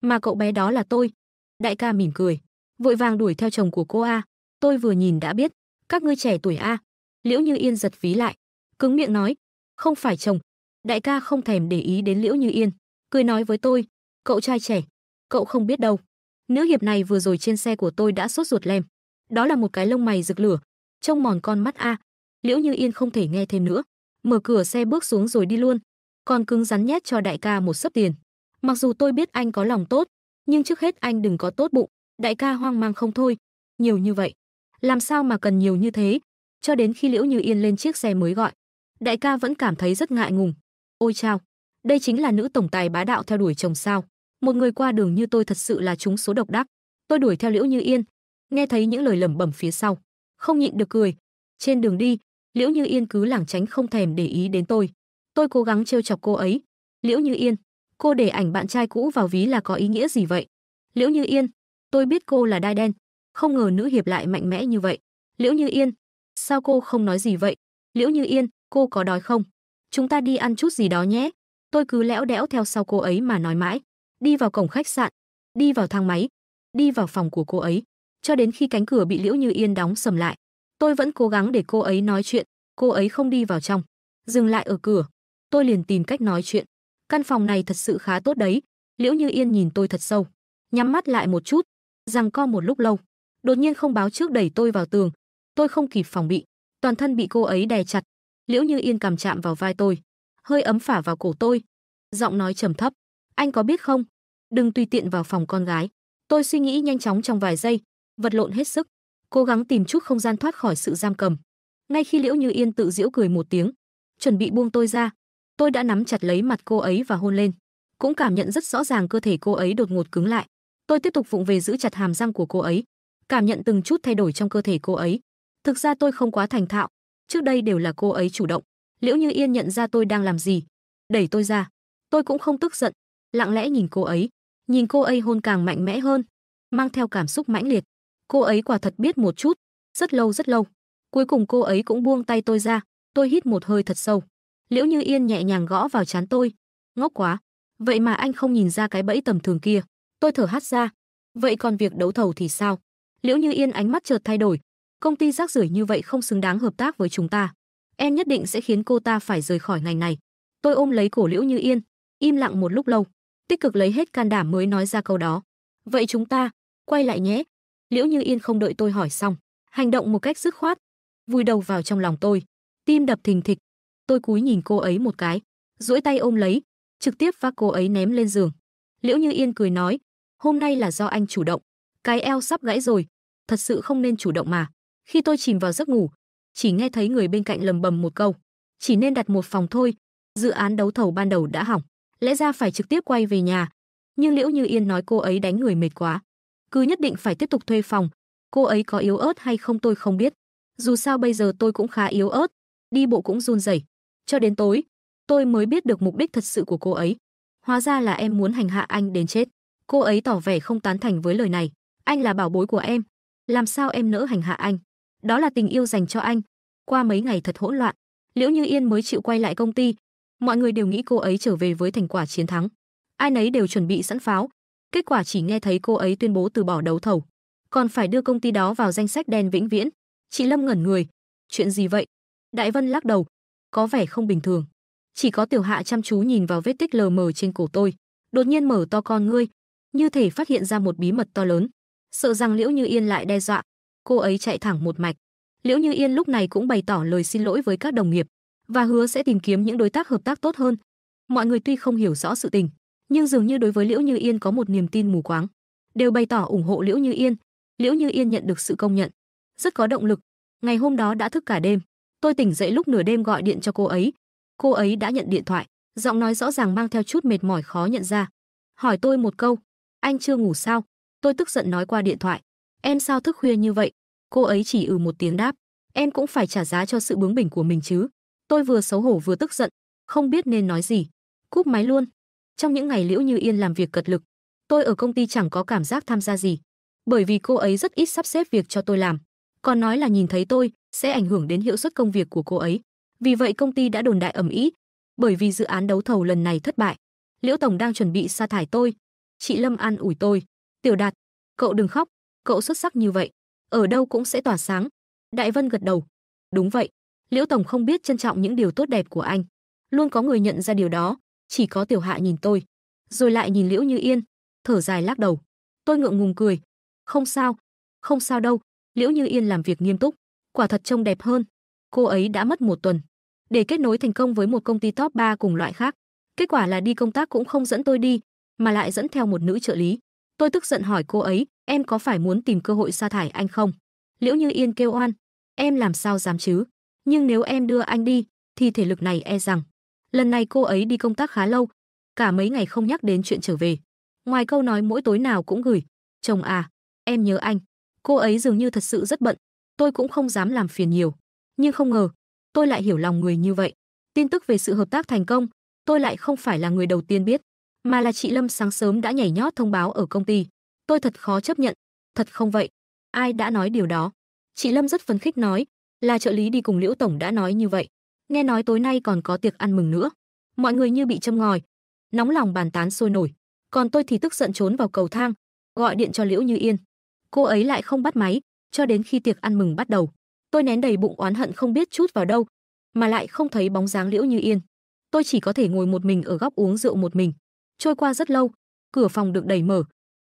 mà cậu bé đó là tôi. Đại ca mỉm cười, vội vàng đuổi theo chồng của cô a. Tôi vừa nhìn đã biết, các ngươi trẻ tuổi a. Liễu Như Yên giật ví lại, cứng miệng nói, không phải chồng. Đại ca không thèm để ý đến Liễu Như Yên, cười nói với tôi, cậu trai trẻ, cậu không biết đâu. Nữ hiệp này vừa rồi trên xe của tôi đã sốt ruột lem. Đó là một cái lông mày rực lửa, trông mòn con mắt a. Liễu Như Yên không thể nghe thêm nữa, mở cửa xe bước xuống rồi đi luôn, còn cứng rắn nhét cho đại ca một sấp tiền. Mặc dù tôi biết anh có lòng tốt, nhưng trước hết anh đừng có tốt bụng, đại ca hoang mang không thôi, nhiều như vậy, làm sao mà cần nhiều như thế? Cho đến khi Liễu Như Yên lên chiếc xe mới gọi, đại ca vẫn cảm thấy rất ngại ngùng. Ôi chao, đây chính là nữ tổng tài bá đạo theo đuổi chồng sao? Một người qua đường như tôi thật sự là chúng số độc đắc. Tôi đuổi theo Liễu Như Yên, nghe thấy những lời lẩm bẩm phía sau, không nhịn được cười. Trên đường đi, Liễu Như Yên cứ lảng tránh không thèm để ý đến tôi. Tôi cố gắng trêu chọc cô ấy. Liễu Như Yên, cô để ảnh bạn trai cũ vào ví là có ý nghĩa gì vậy? Liễu Như Yên, tôi biết cô là đai đen, không ngờ nữ hiệp lại mạnh mẽ như vậy. Liễu Như Yên, sao cô không nói gì vậy? Liễu Như Yên, cô có đói không? Chúng ta đi ăn chút gì đó nhé. Tôi cứ lẽo đẽo theo sau cô ấy mà nói mãi, đi vào cổng khách sạn, đi vào thang máy, đi vào phòng của cô ấy, cho đến khi cánh cửa bị Liễu Như Yên đóng sầm lại. Tôi vẫn cố gắng để cô ấy nói chuyện, cô ấy không đi vào trong, dừng lại ở cửa. Tôi liền tìm cách nói chuyện. Căn phòng này thật sự khá tốt đấy. Liễu Như Yên nhìn tôi thật sâu, nhắm mắt lại một chút, rằng co một lúc lâu, đột nhiên không báo trước đẩy tôi vào tường. Tôi không kịp phòng bị, toàn thân bị cô ấy đè chặt. Liễu Như Yên cầm chạm vào vai tôi, hơi ấm phả vào cổ tôi, giọng nói trầm thấp, "Anh có biết không, đừng tùy tiện vào phòng con gái." Tôi suy nghĩ nhanh chóng trong vài giây, vật lộn hết sức, cố gắng tìm chút không gian thoát khỏi sự giam cầm. Ngay khi Liễu Như Yên tự giễu cười một tiếng, chuẩn bị buông tôi ra, tôi đã nắm chặt lấy mặt cô ấy và hôn lên, cũng cảm nhận rất rõ ràng cơ thể cô ấy đột ngột cứng lại. Tôi tiếp tục vụng về giữ chặt hàm răng của cô ấy, cảm nhận từng chút thay đổi trong cơ thể cô ấy. Thực ra tôi không quá thành thạo, trước đây đều là cô ấy chủ động. Liễu Như Yên nhận ra tôi đang làm gì, đẩy tôi ra. Tôi cũng không tức giận, lặng lẽ nhìn cô ấy, nhìn cô ấy hôn càng mạnh mẽ hơn, mang theo cảm xúc mãnh liệt. Cô ấy quả thật biết một chút, rất lâu rất lâu. Cuối cùng cô ấy cũng buông tay tôi ra, tôi hít một hơi thật sâu. Liễu Như Yên nhẹ nhàng gõ vào trán tôi. Ngốc quá, vậy mà anh không nhìn ra cái bẫy tầm thường kia. Tôi thở hắt ra. Vậy còn việc đấu thầu thì sao? Liễu Như Yên ánh mắt chợt thay đổi. Công ty rác rưởi như vậy không xứng đáng hợp tác với chúng ta. Em nhất định sẽ khiến cô ta phải rời khỏi ngành này. Tôi ôm lấy cổ Liễu Như Yên, im lặng một lúc lâu, tích cực lấy hết can đảm mới nói ra câu đó. Vậy chúng ta, quay lại nhé. Liễu Như Yên không đợi tôi hỏi xong, hành động một cách dứt khoát, vùi đầu vào trong lòng tôi, tim đập thình thịch. Tôi cúi nhìn cô ấy một cái, duỗi tay ôm lấy, trực tiếp vác cô ấy ném lên giường. Liễu Như Yên cười nói, hôm nay là do anh chủ động, cái eo sắp gãy rồi, thật sự không nên chủ động mà. Khi tôi chìm vào giấc ngủ, chỉ nghe thấy người bên cạnh lầm bầm một câu, chỉ nên đặt một phòng thôi, dự án đấu thầu ban đầu đã hỏng, lẽ ra phải trực tiếp quay về nhà. Nhưng Liễu Như Yên nói cô ấy đánh người mệt quá, cứ nhất định phải tiếp tục thuê phòng. Cô ấy có yếu ớt hay không tôi không biết. Dù sao bây giờ tôi cũng khá yếu ớt, đi bộ cũng run rẩy. Cho đến tối, tôi mới biết được mục đích thật sự của cô ấy. Hóa ra là em muốn hành hạ anh đến chết. Cô ấy tỏ vẻ không tán thành với lời này. Anh là bảo bối của em, làm sao em nỡ hành hạ anh? Đó là tình yêu dành cho anh. Qua mấy ngày thật hỗn loạn, Liễu Như Yên mới chịu quay lại công ty. Mọi người đều nghĩ cô ấy trở về với thành quả chiến thắng. Ai nấy đều chuẩn bị sẵn pháo. Kết quả chỉ nghe thấy cô ấy tuyên bố từ bỏ đấu thầu, còn phải đưa công ty đó vào danh sách đen vĩnh viễn. Chị Lâm ngẩn người, chuyện gì vậy? Đại Vân lắc đầu, có vẻ không bình thường. Chỉ có Tiểu Hạ chăm chú nhìn vào vết tích lờ mờ trên cổ tôi, đột nhiên mở to con ngươi, như thể phát hiện ra một bí mật to lớn sợ rằng Liễu Như Yên lại đe dọa. Cô ấy chạy thẳng một mạch. Liễu Như Yên lúc này cũng bày tỏ lời xin lỗi với các đồng nghiệp và hứa sẽ tìm kiếm những đối tác hợp tác tốt hơn. Mọi người tuy không hiểu rõ sự tình, nhưng dường như đối với Liễu Như Yên có một niềm tin mù quáng, đều bày tỏ ủng hộ Liễu Như Yên. Liễu Như Yên nhận được sự công nhận, rất có động lực. Ngày hôm đó đã thức cả đêm, tôi tỉnh dậy lúc nửa đêm gọi điện cho cô ấy. Cô ấy đã nhận điện thoại, giọng nói rõ ràng mang theo chút mệt mỏi khó nhận ra. Hỏi tôi một câu, anh chưa ngủ sao? Tôi tức giận nói qua điện thoại. Em sao thức khuya như vậy? Cô ấy chỉ ừ một tiếng đáp. Em cũng phải trả giá cho sự bướng bỉnh của mình chứ. Tôi vừa xấu hổ vừa tức giận, không biết nên nói gì. Cúp máy luôn. Trong những ngày Liễu Như Yên làm việc cật lực, tôi ở công ty chẳng có cảm giác tham gia gì. Bởi vì cô ấy rất ít sắp xếp việc cho tôi làm. Còn nói là nhìn thấy tôi, sẽ ảnh hưởng đến hiệu suất công việc của cô ấy. Vì vậy công ty đã đồn đại ầm ĩ, bởi vì dự án đấu thầu lần này thất bại. Liễu tổng đang chuẩn bị sa thải tôi. Chị Lâm an ủi tôi, Tiểu Đạt, cậu đừng khóc, cậu xuất sắc như vậy, ở đâu cũng sẽ tỏa sáng. Đại Vân gật đầu. Đúng vậy, Liễu tổng không biết trân trọng những điều tốt đẹp của anh. Luôn có người nhận ra điều đó, chỉ có Tiểu Hạ nhìn tôi, rồi lại nhìn Liễu Như Yên, thở dài lắc đầu. Tôi ngượng ngùng cười. Không sao, không sao đâu, Liễu Như Yên làm việc nghiêm túc, quả thật trông đẹp hơn. Cô ấy đã mất một tuần để kết nối thành công với một công ty top 3 cùng loại khác. Kết quả là đi công tác cũng không dẫn tôi đi, mà lại dẫn theo một nữ trợ lý. Tôi tức giận hỏi cô ấy, em có phải muốn tìm cơ hội sa thải anh không? Liễu Như Yên kêu oan, em làm sao dám chứ? Nhưng nếu em đưa anh đi, thì thể lực này e rằng. Lần này cô ấy đi công tác khá lâu, cả mấy ngày không nhắc đến chuyện trở về. Ngoài câu nói mỗi tối nào cũng gửi, chồng à, em nhớ anh. Cô ấy dường như thật sự rất bận, tôi cũng không dám làm phiền nhiều. Nhưng không ngờ, tôi lại hiểu lòng người như vậy. Tin tức về sự hợp tác thành công, tôi lại không phải là người đầu tiên biết, mà là chị Lâm sáng sớm đã nhảy nhót thông báo ở công ty. Tôi thật khó chấp nhận, thật không vậy. Ai đã nói điều đó? Chị Lâm rất phấn khích nói, là trợ lý đi cùng Liễu tổng đã nói như vậy. Nghe nói tối nay còn có tiệc ăn mừng nữa. Mọi người như bị châm ngòi, nóng lòng bàn tán sôi nổi. Còn tôi thì tức giận trốn vào cầu thang, gọi điện cho Liễu Như Yên. Cô ấy lại không bắt máy, cho đến khi tiệc ăn mừng bắt đầu. Tôi nén đầy bụng oán hận không biết chút vào đâu, mà lại không thấy bóng dáng Liễu Như Yên. Tôi chỉ có thể ngồi một mình ở góc uống rượu một mình. Trôi qua rất lâu, cửa phòng được đẩy mở.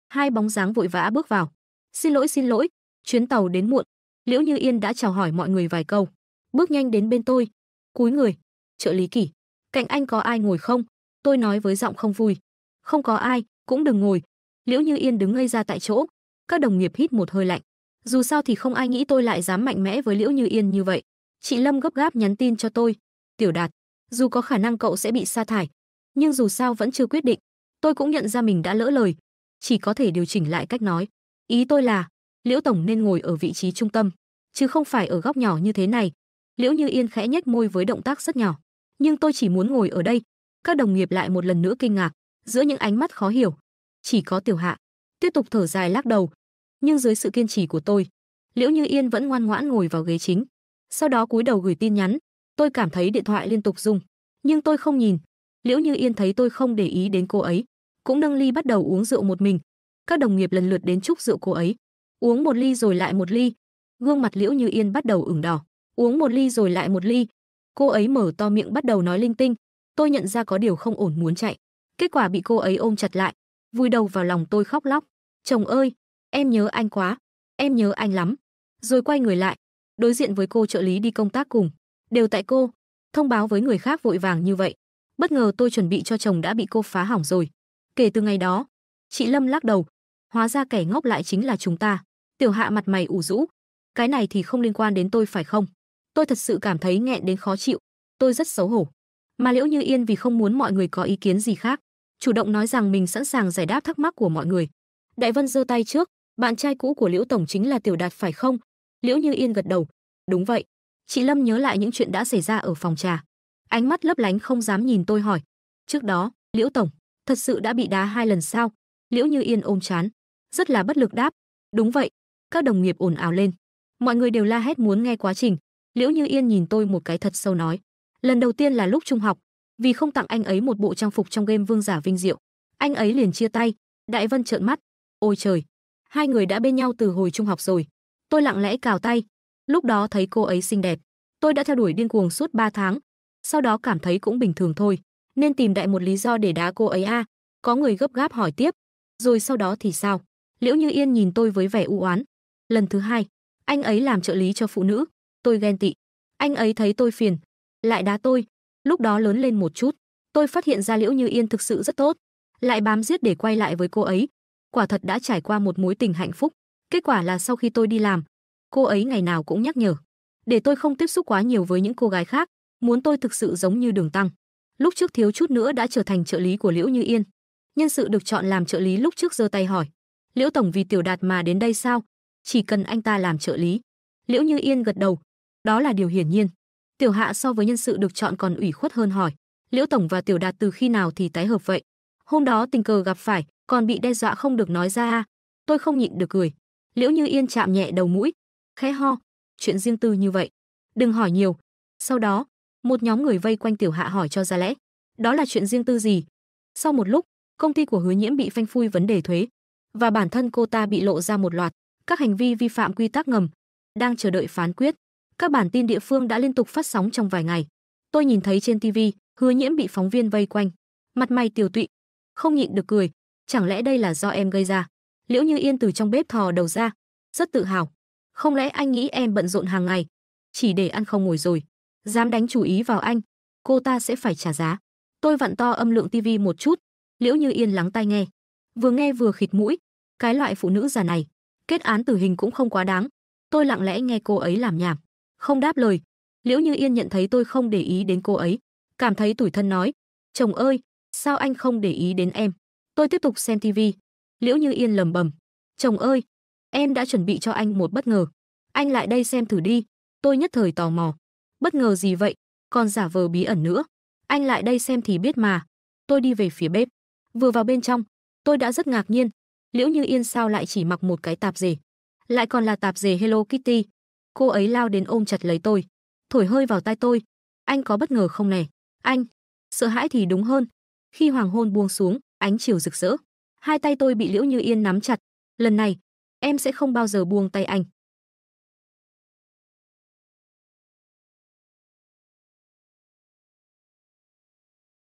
Hai bóng dáng vội vã bước vào. "Xin lỗi, xin lỗi, chuyến tàu đến muộn." Liễu Như Yên đã chào hỏi mọi người vài câu, bước nhanh đến bên tôi, cúi người, "Trợ lý Kỷ, cạnh anh có ai ngồi không?" Tôi nói với giọng không vui. "Không có ai, cũng đừng ngồi." Liễu Như Yên đứng ngây ra tại chỗ, các đồng nghiệp hít một hơi lạnh. Dù sao thì không ai nghĩ tôi lại dám mạnh mẽ với Liễu Như Yên như vậy. Chị Lâm gấp gáp nhắn tin cho tôi, "Tiểu Đạt, dù có khả năng cậu sẽ bị sa thải, nhưng dù sao vẫn chưa quyết định." Tôi cũng nhận ra mình đã lỡ lời, chỉ có thể điều chỉnh lại cách nói. Ý tôi là, Liễu tổng nên ngồi ở vị trí trung tâm, chứ không phải ở góc nhỏ như thế này. Liễu Như Yên khẽ nhếch môi với động tác rất nhỏ, nhưng tôi chỉ muốn ngồi ở đây. Các đồng nghiệp lại một lần nữa kinh ngạc, giữa những ánh mắt khó hiểu. Chỉ có Tiểu Hạ tiếp tục thở dài lắc đầu, nhưng dưới sự kiên trì của tôi, Liễu Như Yên vẫn ngoan ngoãn ngồi vào ghế chính. Sau đó cúi đầu gửi tin nhắn, tôi cảm thấy điện thoại liên tục rung, nhưng tôi không nhìn. Liễu Như Yên thấy tôi không để ý đến cô ấy, cũng nâng ly bắt đầu uống rượu một mình. Các đồng nghiệp lần lượt đến chúc rượu cô ấy, uống một ly rồi lại một ly. Gương mặt Liễu Như Yên bắt đầu ửng đỏ, uống một ly rồi lại một ly. Cô ấy mở to miệng bắt đầu nói linh tinh. Tôi nhận ra có điều không ổn muốn chạy, kết quả bị cô ấy ôm chặt lại, vùi đầu vào lòng tôi khóc lóc. "Chồng ơi, em nhớ anh quá, em nhớ anh lắm." Rồi quay người lại, đối diện với cô trợ lý đi công tác cùng, đều tại cô, thông báo với người khác vội vàng như vậy. Bất ngờ tôi chuẩn bị cho chồng đã bị cô phá hỏng rồi. Kể từ ngày đó, chị Lâm lắc đầu, hóa ra kẻ ngốc lại chính là chúng ta. Tiểu Hạ mặt mày ủ rũ, cái này thì không liên quan đến tôi phải không? Tôi thật sự cảm thấy nghẹn đến khó chịu, tôi rất xấu hổ. Mà Liễu Như Yên vì không muốn mọi người có ý kiến gì khác, chủ động nói rằng mình sẵn sàng giải đáp thắc mắc của mọi người. Đại Vân giơ tay trước, bạn trai cũ của Liễu tổng chính là Tiểu Đạt phải không? Liễu Như Yên gật đầu, đúng vậy. Chị Lâm nhớ lại những chuyện đã xảy ra ở phòng trà, ánh mắt lấp lánh không dám nhìn tôi hỏi. Trước đó, Liễu tổng, thật sự đã bị đá hai lần sao? Liễu Như Yên ôm chán, rất là bất lực đáp, đúng vậy. Các đồng nghiệp ồn ào lên, mọi người đều la hét muốn nghe quá trình. Liễu Như Yên nhìn tôi một cái thật sâu nói, lần đầu tiên là lúc trung học, vì không tặng anh ấy một bộ trang phục trong game Vương giả vinh diệu, anh ấy liền chia tay. Đại Vân trợn mắt, ôi trời, hai người đã bên nhau từ hồi trung học rồi. Tôi lặng lẽ cào tay, lúc đó thấy cô ấy xinh đẹp, tôi đã theo đuổi điên cuồng suốt 3 tháng, sau đó cảm thấy cũng bình thường thôi nên tìm đại một lý do để đá cô ấy a. À. Có người gấp gáp hỏi tiếp, rồi sau đó thì sao? Liễu Như Yên nhìn tôi với vẻ u oán. Lần thứ hai, anh ấy làm trợ lý cho phụ nữ, tôi ghen tị. Anh ấy thấy tôi phiền, lại đá tôi. Lúc đó lớn lên một chút, tôi phát hiện ra Liễu Như Yên thực sự rất tốt, lại bám giết để quay lại với cô ấy. Quả thật đã trải qua một mối tình hạnh phúc. Kết quả là sau khi tôi đi làm, cô ấy ngày nào cũng nhắc nhở, để tôi không tiếp xúc quá nhiều với những cô gái khác, muốn tôi thực sự giống như Đường Tăng lúc trước thiếu chút nữa đã trở thành trợ lý của Liễu Như Yên. Nhân sự được chọn làm trợ lý lúc trước giơ tay hỏi, "Liễu tổng vì Tiểu Đạt mà đến đây sao? Chỉ cần anh ta làm trợ lý." Liễu Như Yên gật đầu, đó là điều hiển nhiên. Tiểu Hạ so với nhân sự được chọn còn ủy khuất hơn hỏi, "Liễu tổng và Tiểu Đạt từ khi nào thì tái hợp vậy?" Hôm đó tình cờ gặp phải, còn bị đe dọa không được nói ra. À? Tôi không nhịn được cười. Liễu Như Yên chạm nhẹ đầu mũi, khẽ ho, "Chuyện riêng tư như vậy, đừng hỏi nhiều." Sau đó, một nhóm người vây quanh tiểu hạ hỏi cho ra lẽ đó là chuyện riêng tư gì sau một lúc công ty của hứa nhiễm bị phanh phui vấn đề thuế và bản thân cô ta bị lộ ra một loạt các hành vi vi phạm quy tắc ngầm, đang chờ đợi phán quyết. Các bản tin địa phương đã liên tục phát sóng trong vài ngày. Tôi nhìn thấy trên TV, Hứa Nhiễm bị phóng viên vây quanh, mặt mày tiều tụy, không nhịn được cười, chẳng lẽ đây là do em gây ra? Liễu Như Yên từ trong bếp thò đầu ra, rất tự hào. Không lẽ anh nghĩ em bận rộn hàng ngày, chỉ để ăn không ngồi rồi, dám đánh chủ ý vào anh, cô ta sẽ phải trả giá. Tôi vặn to âm lượng TV một chút, Liễu Như Yên lắng tai nghe, vừa nghe vừa khịt mũi, cái loại phụ nữ già này, kết án tử hình cũng không quá đáng. Tôi lặng lẽ nghe cô ấy làm nhảm, không đáp lời. Liễu Như Yên nhận thấy tôi không để ý đến cô ấy, cảm thấy tủi thân nói: "Chồng ơi, sao anh không để ý đến em?" Tôi tiếp tục xem TV. Liễu Như Yên lầm bầm: "Chồng ơi, em đã chuẩn bị cho anh một bất ngờ. Anh lại đây xem thử đi." Tôi nhất thời tò mò. Bất ngờ gì vậy? Còn giả vờ bí ẩn nữa. Anh lại đây xem thì biết mà. Tôi đi về phía bếp. Vừa vào bên trong, tôi đã rất ngạc nhiên. Liễu Như Yên sao lại chỉ mặc một cái tạp dề, lại còn là tạp dề Hello Kitty. Cô ấy lao đến ôm chặt lấy tôi, thổi hơi vào tai tôi. Anh có bất ngờ không nè? Anh, sợ hãi thì đúng hơn. Khi hoàng hôn buông xuống, ánh chiều rực rỡ, hai tay tôi bị Liễu Như Yên nắm chặt. Lần này, em sẽ không bao giờ buông tay anh.